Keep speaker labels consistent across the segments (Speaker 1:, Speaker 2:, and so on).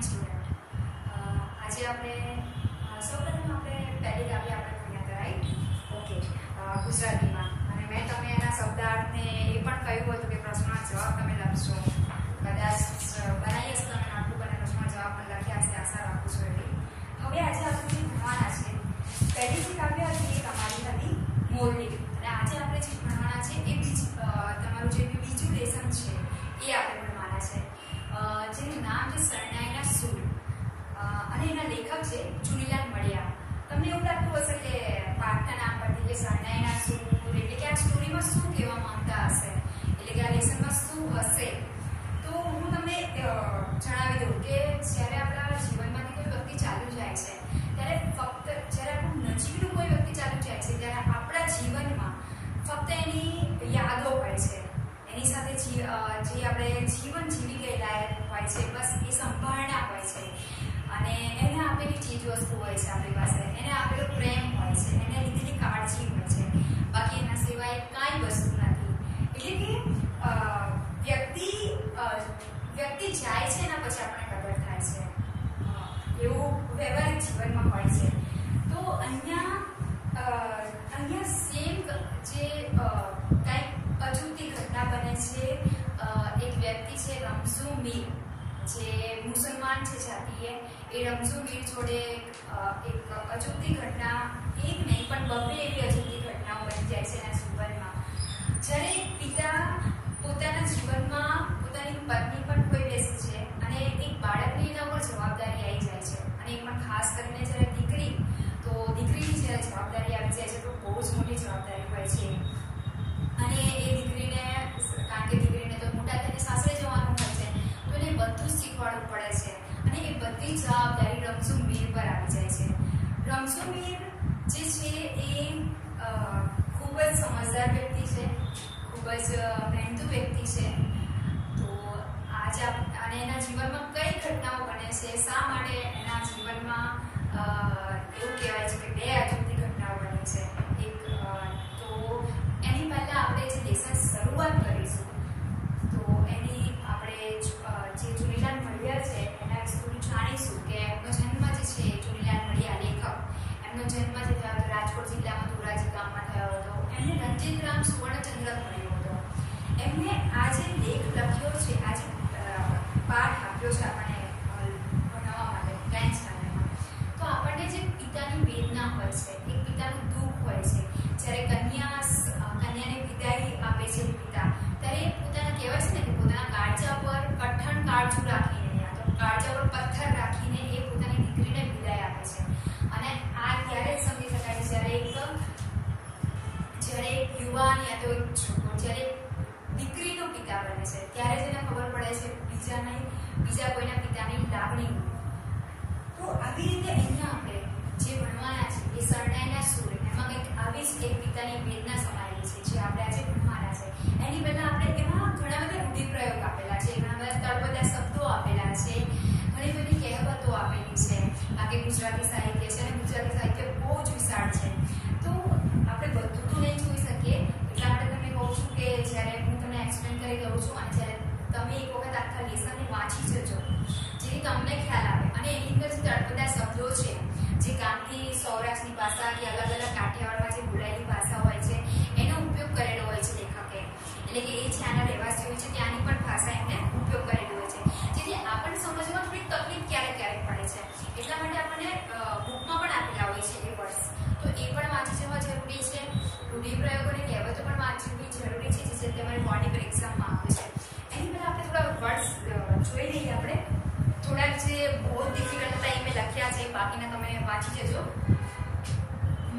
Speaker 1: Morning student. આજે આપણે સૌપ્રથમ આપણે પહેલી કાવ્ય આપણે ભણ્યા હતા રાઈટ ઓકે ગુજરાતીમાં. અને મેં તમે એના શબ્દાર્થને એ પણ કહ્યું હતું કે પ્રશ્નોના જવાબ તમે લખશો. કદાચ બનાવી હશે તમે નોટબુક અને પ્રશ્નના જવાબ પણ લખ્યા હશે આશા રાખું છું એવી. હવે આજે આપણે ભણવાના છે પહેલી જે કાવ્ય હતી એ તમારી હતી મોરલી. જી- આપણે જીવન જીવી ગયેલા હોય છે, બસ એ સંભાળના હોય છે. અને એને આપેલી ચીજ વસ્તુ હોય છે આપણી પાસે. એને આપેલો પ્રેમ હોય છે, એને લીધેલી કાળજી હોય છે. બાકી એના સિવાય કાંઈ વસ્તુ નથી. એટલે કે વ્યક્તિ વ્યક્તિ જાય છે એના પછી આપણને ખબર થાય છે. એવું વ્યવહારિક જીવનમાં હોય છે. તો અહીંયા અહીંયા સેમ જે કંઈક અજુતી ઘટના બને છે રમઝુ મીર, જે મુસલમાન છે જાતિએ, એ રમઝુ મીર જોડે એક અજુબતી ઘટના, એક નહીં, પણ બબ્બે એવી અજુબતી ઘટનાઓ બની જાય છે એના જીવનમાં. જ્યારે પિતા પોતાના જીવનમાં પોતાની પત્ની પણ કોઈ બેસે છે અને એક બાળકની એના ઉપર જવાબદારી આવી જાય છે અને એમાં ખાસ કરીને જ્યારે દીકરી, તો દીકરીની જ્યારે જવાબદારી આવી જાય છે, તો બહુ જ મોટી જવાબદારી હોય છે. અને એ દીકરીને બધી જવાબદારી રમઝુ પર આવી જાય છે. રમઝુ જે છે એ ખૂબ જ સમજદાર વ્યક્તિ છે, ખૂબ જ મહેનતુ વ્યક્તિ છે. તો આજે અને એના જીવનમાં કઈ ઘટનાઓ બને છે, શા માટે એના જીવનમાં એવું કહેવાય છે કે બે અજુગતી ઘટનાઓ બની છે એક અ, તો એની પહેલા આપણે જે લેસન શરૂઆત કરીશું તો એની આપણે જ- અ, જે ચુનીલાલ મળિયા છે એના વિશે થોડું જાણીશું કે એમનો જન્મ જે છે ચુનીલાલ મળિયા લેખક એમનો જન્મ જે થયો હતો રાજકોટ જિલ્લામાં ધોરાજી ગામમાં થયો હતો એમને રણજીત રામ સુવર્ણચંદ્રક મળ્યો હતો એમને આ જે લેખ લખ્યો છે આ જે અ, પાઠ આપ્યો છે આપણને અ, ભણાવવા માટે ટેન્થ સ્ટાન્ડર્ડમાં તો આપણને જે પિતાની વેદના હોય છે એક પિતાનું દુઃખ હોય છે જ્યારે કન્યા સ- અ, કન્યાને વિદાય આપે છે પિતા ત્યારે એ પોતાના કહેવાય છે ને કે પોતાના કાળજા પર કઠણ કાળજું રાખીને યા તો કાળજા પર પથ્થર રાખીને એ પોતાની દીકરીને વિદાય આપે છે અને આ ત્યારે જ સમજી શકાય છે જ્યારે એક જ્યારે એક યુવાન યા તો એક છોકરો જ્યારે દીકરીનો પિતા બને છે ત્યારે જ એને ખબર પડે છે બીજા નહીં બીજા કોઈના પિતાની લાગણી તો આવી રીતે અહીંયા આપણે જે ભણવાના છે એ શરણાઈના સૂર એમાં કંઈક આવી જ એક પિતાની વેદના સમાયેલી છે જે આપણે આજે ભણવાના છે એની પહેલા આપણે એમાં ઘણા બધા રૂઢિપ્રયોગ આપેલા છે ઘણા બધા તળપદા શબ્દો આપેલા છે ઘણી બધી કહેવતો આપેલી છે ગુજરાતી સાહિત્ય છે અને ગુજરાતી સાહિત્ય બહુ જ વિશાળ છે. તો આપણે બધું તો નહીં જોઈ શકીએ, એટલા માટે તમને કહું છું કે જ્યારે હું તમને એક્સપ્લેન કરી દઉં છું અને જ્યારે તમે એક વખત આખા લેસનને વાંચી જજો, જેથી તમને ખ્યાલ આવે. અને એની અંદર જે તળપદા શબ્દો છે, જે ગામની સૌરાષ્ટ્રની ભાષા કે અલગ અલગ કાઠિયાવાડમાં જે બોલાયેલી ભાષા હોય છે એનો ઉપયોગ કરેલો હોય છે લેખકે એટલે કે એ જ્યાંના રહેવાસી હોય છે ત્યાંની પણ ભાષા એમને ઉપયોગ કરેલી હોય છે જેથી આપણને સમજવામાં થોડી તકલીફ ક્યારેક ક્યારેક પડે છે એટલા માટે આપણને અ, બુકમાં પણ આપેલા હોય છે એ વર્ડ્સ તો એ પણ વાંચી જવા જરૂરી છે રૂઢિપ્રયોગો અને કહેવતો પણ વાંચવી જરૂરી છે જે તમારી બોર્ડની પરીક્ષામાં આવે છે એની પહેલા આપણે થોડા વર્ડ્સ જોઈ લઈએ આપણે થોડાક જે બહુ ડિફિકલ્ટ ટાઈમે લખ્યા છે બાકીના તમે વાંચી જજો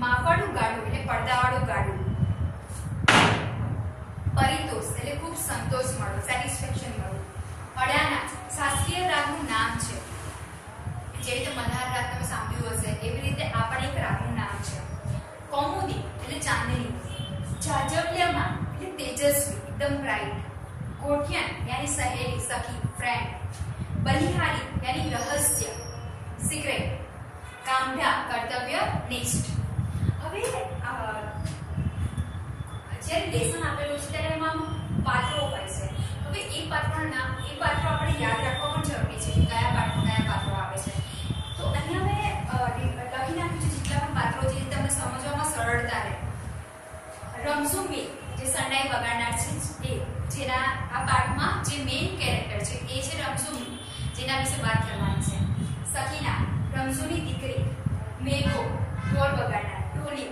Speaker 1: માપડું ગાડું એટલે પડદાવાળું ગાડું પરિતોષ એટલે ખૂબ સંતોષ મળો સેટિસ્ફેક્શન મળો અડાના શાસ્ત્રીય રાગનું નામ છે જે રીતે મલ્હાર રાગ તમે સાંભળ્યું હશે એવી રીતે આ પણ એક રાગનું નામ છે કૌમુદી એટલે ચાંદની જાજવ્યમાં એટલે તેજસ્વી એકદમ બ્રાઇટ કોઠિયાન યાની સહેલી સખી ફ્રેન્ડ બલિહારી યાની રહસ્ય સિક્રેટ કાંભ્યા કર્તવ્ય નિષ્ઠ હવે જ્યારે લેસન આપેલું છે, ત્યારે એમાં પાત્રો હોય છે. હવે એ પાત્રોના નામ એ પાત્રો આપણે યાદ રાખવા પણ જરૂરી છે કે કયા પાત્રો કયા પાત્રો જે શરણાઈ વગાડનાર છે એ જેના આ પાઠમાં જે મેઇન કેરેક્ટર છે એ છે રમઝુમી જેના વિશે વાત કરવાની છે સકીના રમઝુની દીકરી મેઘો ઢોલ વગાડનાર ઢોલી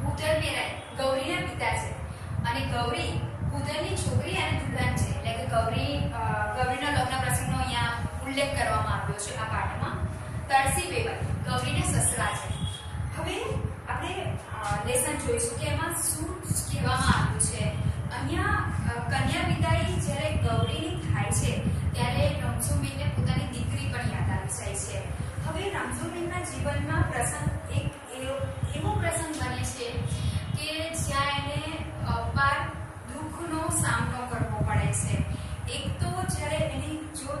Speaker 1: ભૂતર મેરાઈ ગૌરીના પિતા છે અને ગૌરી ભૂતરની છોકરી અને દુલ્હન છે એટલે કે ગૌરી અ, ગૌરીના લગ્ન પ્રસંગનો અહીંયા ઉલ્લેખ કરવામાં આવ્યો છે આ પાઠમાં તળસી બેવર ગૌરીના સસરા છે હવે આપણે લેસન જોઈશું કે એમાં શું કહેવામાં આવ્યું છે. અહીંયા કન્યા વિદાય જ્યારે ગૌરીની થાય છે, ત્યારે રમઝુમીને પોતાની દીકરી પણ યાદ આવી જાય છે. હવે રમઝુમીના જીવનમાં પ્રસંગ એક એવો એવો પ્રસંગ બને છે કે જ્યાં એને અપાર દુઃખનો સામનો કરવો પડે છે એક તો જ્યારે એની જો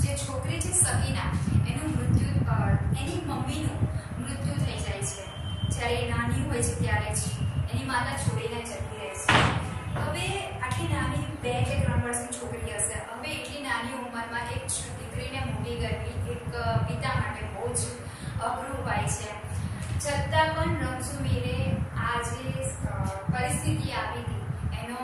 Speaker 1: જે છોકરી છે સકીના એનું મૃત્યુ અ, એની મમ્મીનું મૃત્યુ થઈ જાય છે જ્યારે એ નાની હોય છે ત્યારે જ એની માતા છોડીને જતી રહે છે. હવે આટલી નાની, બે કે ત્રણ વર્ષની છોકરી હશે. હવે એટલી નાની ઉંમરમાં એક દીકરીને મોટી કરવી એક અ, પિતા માટે બહુ જ અઘરું હોય છે છતાં પણ રમઝુમીરે આ જે અ, પરિસ્થિતિ આવી હતી એનો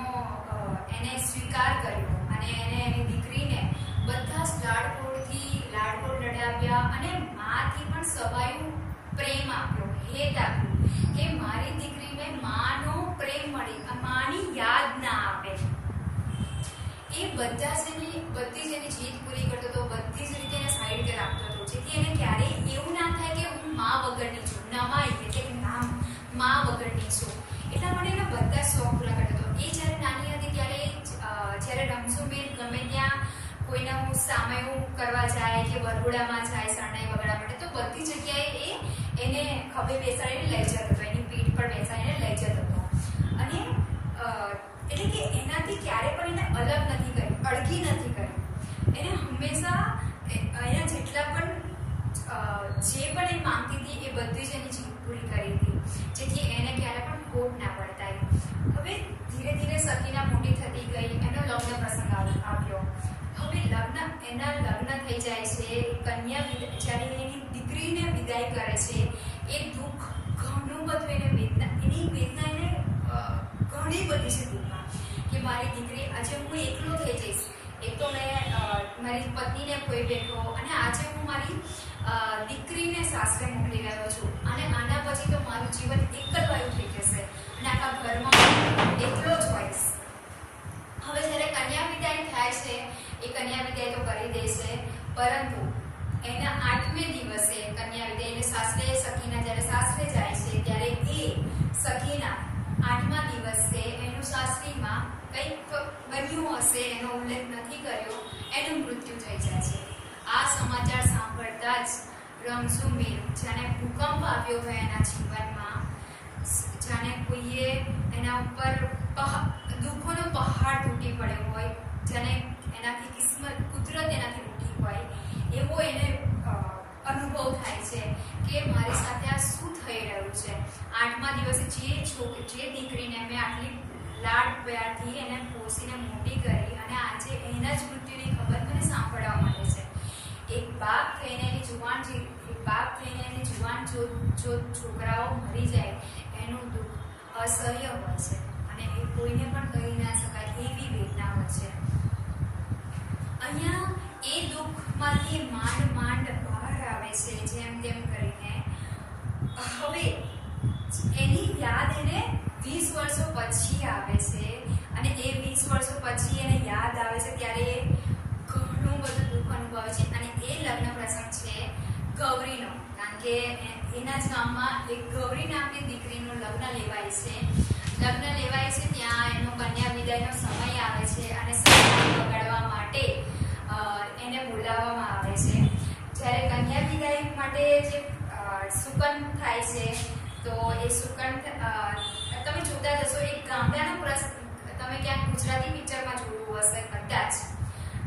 Speaker 1: અ, એને સ્વીકાર કર્યો અને એને એની દીકરીને બધા જ લાડકોડથી લાડકોડ લડાવ્યા અને માથી પણ સવાયું પ્રેમ આપ્યો હેત આપ્યું કે મારી દીકરીને માનો પ્રેમ મળી આ માની યાદ ના આવે એ બધા જ એની, બધી જ એની જીત પૂરી કરતો હતો, બધી જ રીતે એને સાઈડ પર રાખતો હતો. જેથી એને ક્યારેય એવું ના થાય કે હું મા વગરની છું નમાઈ એટલે કે નામ મા વગરની છું. એટલા માટે એના બધા શોખ પૂરા કરતો હતો. એ જ્યારે નાની હતી ત્યારે જ્યારે રમઝુમેર ગમે ત્યાં કોઈના હું સામયું કરવા જાય કે વરઘોડામાં જાય, શરણાઈ વગાડવા માટે, તો બધી જગ્યાએ એ એને ખભે બેસાડીને લઈ જતો હતો. એની પીઠ પર બેસાડીને લઈ જતો હતો. અને અ, એટલે કે એનાથી ક્યારે પણ એને અલગ નથી કરી અડગી નથી કરી એને હંમેશા એના જેટલા પણ જે પણ એ માંગતી હતી એ બધી જ એની જીત પૂરી કરી હતી. જેથી એને ક્યારે પણ ખોટ ના પડતા હવે ધીરે ધીરે સતીના મોટી થતી ગઈ, એનો લગ્ન પ્રસંગ આવ- આવ્યો. હવે લગ્ન, એના લગ્ન થઈ જાય છે, કન્યા જ્યારે એની દીકરીને વિદાય કરે છે, એ દુઃખ ઘણું બધું એને વેદના, એની વેદના એને ઘણી બધી છે દુઃખમાં. કે મારી દીકરી, આજે હું એકલો થઈ જઈશ. એક તો મેં મારી પત્નીને ખોઈ બેઠો અને આજે હું મારી દીકરીને સાસરે મોકલી રહ્યો છું. અને આના પછી તો મારું જીવન એક જ વાયું થઈ જશે. અને આખા ઘરમાં એટલો જ હોઈશ. હવે જ્યારે કન્યા વિદાય થાય છે, એ કન્યા વિદાય તો કરી દે છે પરંતુ એના આઠમે દિવસે કન્યા વિદાય એને સાસરે, સખીના જ્યારે સાસરે જાય છે, ત્યારે એ સખીના આઠમા દિવસે એનું સાસરીમાં કંઈક બન્યું હશે, એનો ઉલ્લેખ નથી કર્યો, એનું મૃત્યુ થઈ જાય છે. આ સમાચાર સાંભળતા જ રમઝુમીર જાણે ભૂકંપ આવ્યો હોય એના જીવનમાં, જાણે કોઈએ એના ઉપર દુઃખોનો પહાડ તૂટી પડ્યો હોય, જાણે એનાથી કિસ્મત, કુદરત એનાથી ઉઠી હોય, એવો એને અનુભવ થાય છે કે મારી સાથે આ શું થઈ રહ્યું છે? આઠમા દિવસે જે છોક, જે દીકરીને મેં આટલી લાડ પ્યારથી એને પોષીને મોટી કરી અને આજે એના જ મૃત્યુની ખબર મને સાંભળવા મળે છે. એક બાપ થઈને એની જુવાન બાપ થઈને એની જુવાન જો જો છોકરાઓ મરી જાય, એનું દુઃખ અસહ્ય હોય છે અને એ કોઈને પણ કહી ના શકાય એવી વેદના હોય છે. અહીંયા એ દુઃખમાંથી માંડ માંડ બહાર આવે છે જેમ તેમ કરીને. હવે એની યાદ એને વીસ વર્ષો પછી આવે છે અને એ વીસ વર્ષો પછી એને યાદ આવે છે ત્યારે એ ઘણું બધું દુઃખ અનુભવે છે અને એ લગ્ન પ્રસંગ છે ગૌરીનો. કારણ કે એના જ ગામમાં એક ગૌરી નામની દીકરીનું લગ્ન લેવાય છે. લગ્ન લેવાય છે ત્યાં એનો કન્યા વિદાયનો સમય આવે છે અને સમય બગાડવા માટે એને બોલાવવામાં આવે છે. જ્યારે કન્યા વિદાય માટે જે સુકન થાય છે, તો એ સુકન તમે જોતા જશો એક ગામડાનો પ્રસંગ તમે ક્યાંક ગુજરાતી પિક્ચરમાં જોયું હશે, કદાચ.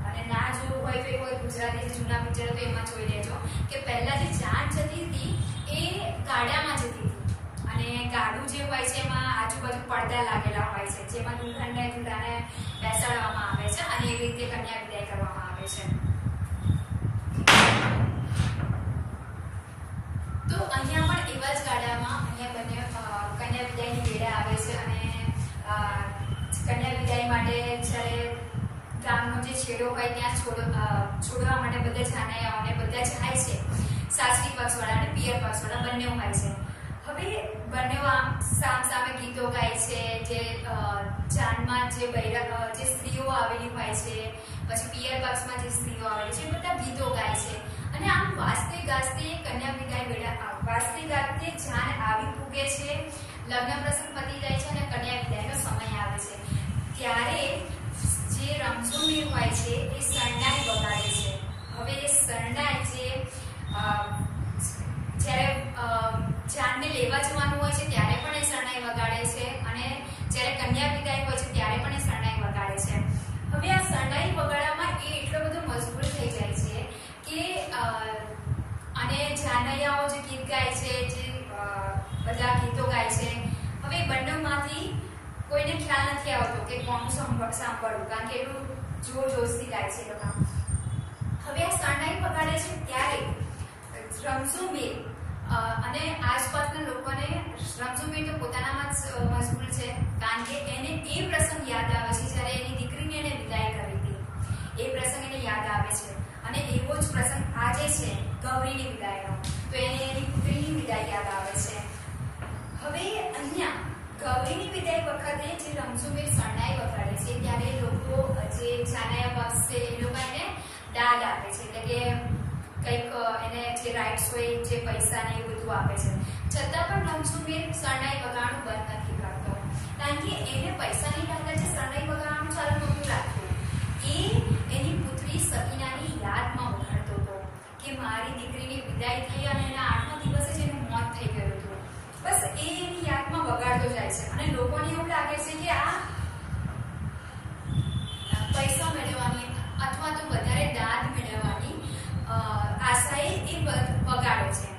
Speaker 1: અને ના જોયું હોય તો કોઈ ગુજરાતી જૂના પિક્ચર તો એમાં જોઈ લેજો કે પહેલાં જે જાન જતી હતી, એ ગાડામાં જતી હતી. અને ગાડું જે હોય છે એમાં આજુબાજુ પડદા લાગેલા હોય છે, જેમાં દુલ્હનને દુલ્હાને બેસાડવામાં આવે છે અને એવી રીતે કન્યા વિદાય કરવામાં આવે છે. માટે જ્યારે ગામનો જે છેડો હોય ત્યાં છોડવા માટે બધા જાનૈયાઓને બધા જાય છે, સાસરી પક્ષવાળા અને પિયર પક્ષવાળા બંને હોય છે. હવે બંને આમ સામ સામે ગીતો ગાય છે, જે જાનમાં જે બૈરા જે સ્ત્રીઓ આવેલી હોય છે, પછી પિયર પક્ષમાં જે સ્ત્રીઓ આવેલી છે, એ બધા ગીતો ગાય છે. અને આમ વાસ્તે ગાસ્તે કન્યા વિદાય વેળા વાસ્તે ગાસ્તે જાન આવી પૂગે છે, લગ્ન પ્રસંગ પતી જાય છે અને કન્યા વિદાયનો સમય આવે છે. ત્યારે જે રમઝુમી હોય છે એ શરણાઈ વગાડે છે. હવે એ શરણાઈ જે જ્યારે જાનને લેવા જવાનું હોય છે ત્યારે પણ એ શરણાઈ વગાડે છે અને જ્યારે કન્યા વિદાય હોય છે ત્યારે પણ એ શરણાઈ વગાડે છે. હવે આ શરણાઈ વગાડવામાં એ એટલો બધો મજબૂર થઈ જાય છે કે અને જાનૈયાઓ જે ગીત ગાય છે, જે બધા ગીતો ગાય છે, હવે બંનેમાંથી કોઈને ખ્યાલ નથી આવતો કે કોનું સાંભળ- સાંભળવું, કારણ કે એટલું જોર જોશથી ગાય છે લોકો હવે આ શરણાઈ વગાડે છે ત્યારે રમઝુમીર અને આસપાસના લોકોને રમઝુમીર તો પોતાનામાં જ મશગુલ છે, કારણ કે એને એ પ્રસંગ યાદ આવે છે જ્યારે એની દીકરીને એને વિદાય કરી હતી. એ પ્રસંગ એને યાદ આવે છે. અને એવો જ પ્રસંગ આજે છે, ગૌરીની વિદાયનો. તો એને એની પુત્રીની વિદાય યાદ આવે છે. હવે અહીંયા ગૌરીની વિદાય વખતે જે રમઝુમીર શરણાઈ વગાડે છે, ત્યારે લોકો જે જાનૈયા પક્ષ છે એ લોકો એને દાદ આપે છે. એટલે કે કંઈક એને જે રાઇટ્સ હોય, જે પૈસા ને એ બધું આપે છે. છતાં પણ રમઝુમીર શરણાઈ વગાડવું બંધ નથી કરતો. કારણ કે એને પૈસાની અંદર જે શરણાઈ વગાડવાનું ચાલુ નહોતું રાખતું એ એની પુત્રી સકીનાની યાદમાં ઉઘાડતો હતો કે મારી દીકરીની વિદાય થઈ અને એના આઠમા દિવસે જ એનું મોત થઈ ગયું હતું. બસ એ એની યાદમાં વગાડતો જાય છે. અને લોકોને એવું લાગે છે કે આ પૈસા મેળવવાની અથવા તો વધારે દાદ મેળવવાની આશાએ એ વગાડે છે.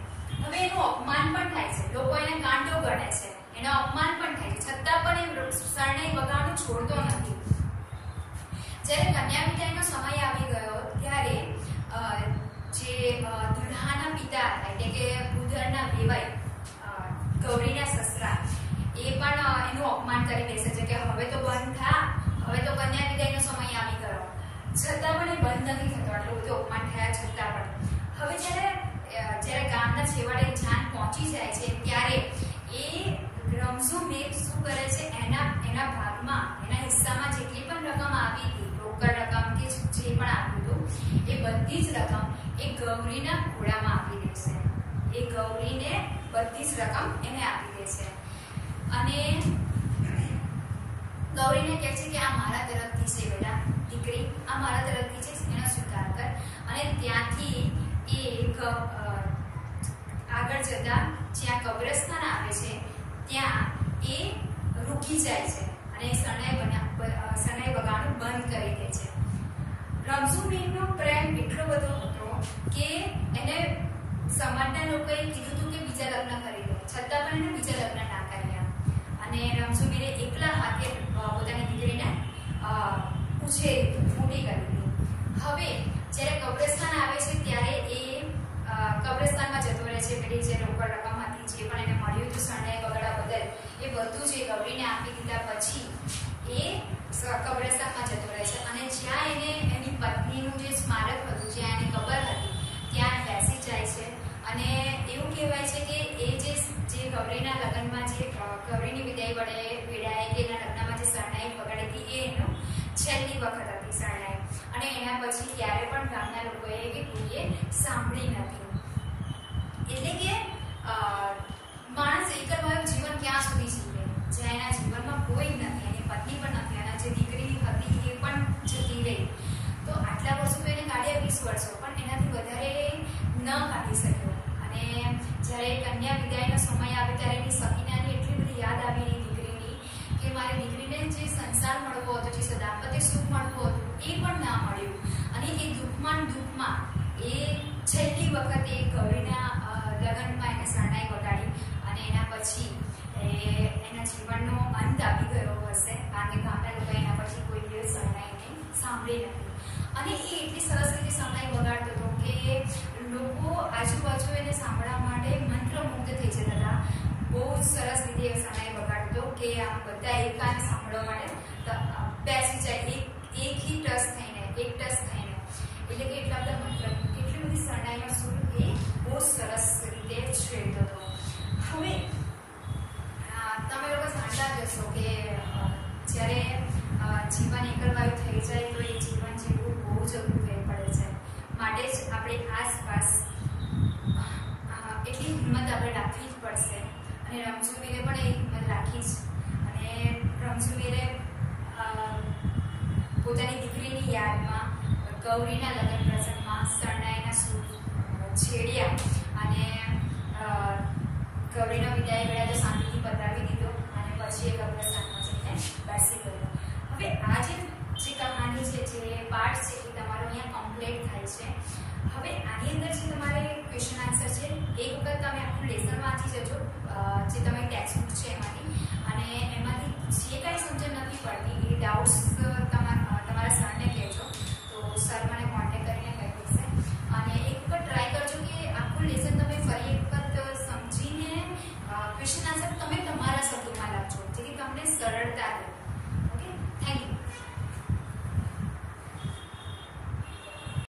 Speaker 1: હવે એનું અપમાન પણ થાય છે. લોકો એને ગાંડો ગણે છે એનો અપમાન પણ થાય છે છતાં પણ એ શરણાઈ વગાડવાનું છોડતો નથી જ્યારે કન્યા વિદાયનો સમય આવી ગયો ત્યારે અ, જે અ, દુલ્હાના પિતા હતા, એટલે કે ઉધરના વેવાઈ અ, ગૌરીના સસરા એ પણ અ, એનું અપમાન કરી બેસે છે કે હવે તો બંધ થા હવે તો કન્યા વિદાયનો સમય આવી ગયો છતાં પણ એ બંધ નથી થતો આટલું બધું અપમાન થયા છતાં પણ હવે જ્યારે અ, જ્યારે ગામના છેવાડે જાન પહોંચી જાય છે ત્યારે એ રમઝુ મેઘ શું કરે છે એના એના ભાગમાં એના હિસ્સામાં જેટલી પણ રકમ આવી હતી રોકડ રકમ કે જે પણ આવ્યું હતું એ બધી જ રકમ એ ગૌરીના ઘોડામાં આપી દે છે. એ ગૌરીને બધી જ રકમ એને આપી દે છે. અને ગૌરીને કહે છે કે આ મારા તરફથી છે બેટા, દીકરી, આ મારા તરફથી છે, એનો સ્વીકાર કર. અને ત્યાંથી એ આગળ જતા જ્યાં કબ્રસ્તાન આવે છે, ત્યાં એ રૂકી જાય છે અને શરણાઈ શરણાઈ બગાડવું બંધ કરી દે છે. રમઝુમીરનો પ્રેમ એટલો બધો કે એને સમાજના લોકોએ કીધું હતું કે બીજા લગ્ન કરી લો. છતાં પણ એને બીજા લગ્ન ના કર્યા. અને રમઝુમીરે એકલા હાથે પોતાની દીકરીને પૂછે મોટી કરી હવે જ્યારે કબ્રસ્તાન આવે છે ત્યારે એ કબ્રસ્તાનમાં જતો રહે છે. પેલી જે રોકડ રકમ હતી જે પણ એને મળ્યું હતું, શરણાઈ બગડા બદલ, એ બધું જે ગૌરીને આપી દીધા પછી એ સ- કબ્રસ્તાનમાં જતો રહે છે અને જ્યાં એને એની પત્નીનું જે સ્મારક હતું જ્યાં એની કબર હતી ત્યાં બેસી જાય છે અને એવું કહેવાય છે કે એ જે જે ગૌરીના લગ્નમાં જે અ, ગૌરીની વિદાય વડે વિડાય કે એના લગ્નમાં જે શરણાઈ વગાડી હતી એ એનો છેલ્લી વખત હતી શરણાઈ અને એના પછી ક્યારે પણ ગામના લોકોએ કે કોઈએ સાંભળી નથી. એટલે કે સાંભળી નથી અને એ એટલી સરસ રીતે સમય બગાડતો હતો કે લોકો આજુબાજુ એને સાંભળવા માટે મંત્રમુગ્ધ થઈ જતા હતા. બહુ જ સરસ રીતે એ સમય બગાડતો કે આ બધા એકાને સાંભળવા માટે બેસી જાય. એક એક જ ટચ થઈને, એક ટચ થઈને. એટલે કે એટલા બધા મંત્ર. કેટલી બધી શરણાઈનો શું એ બહુ સરસ